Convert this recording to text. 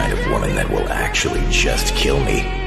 kind of woman that will actually just kill me.